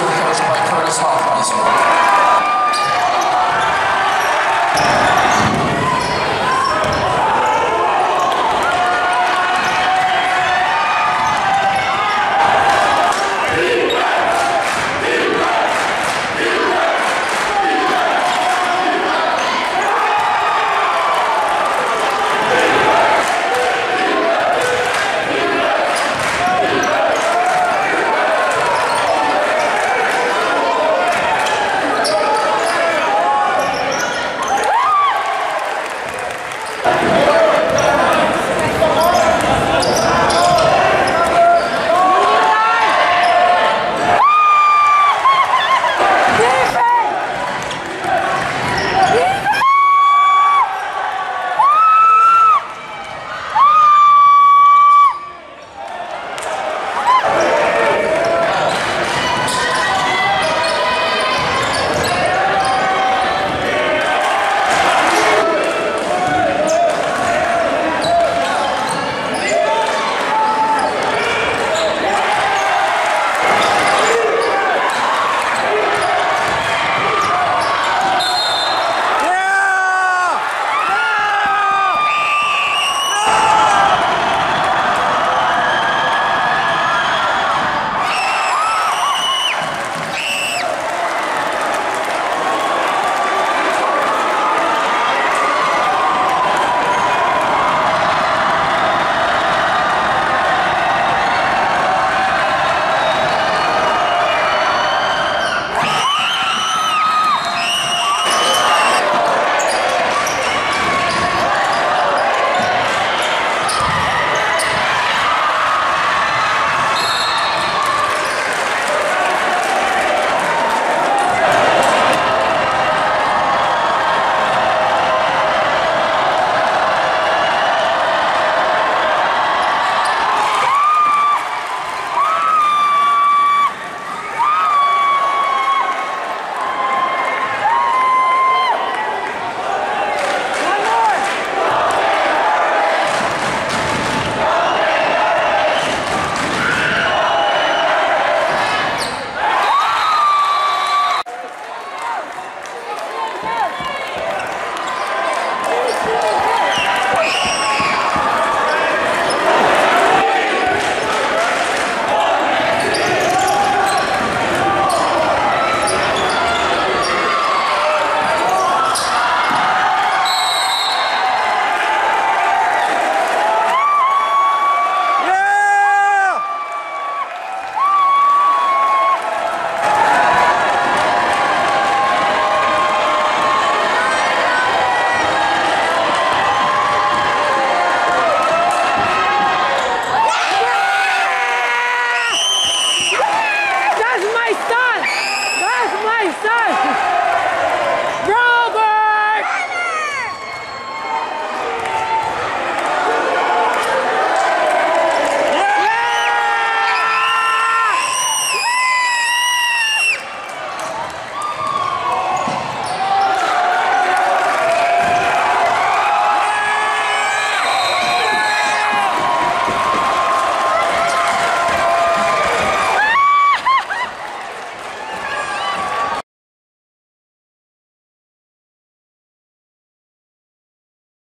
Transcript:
Robert Lagile.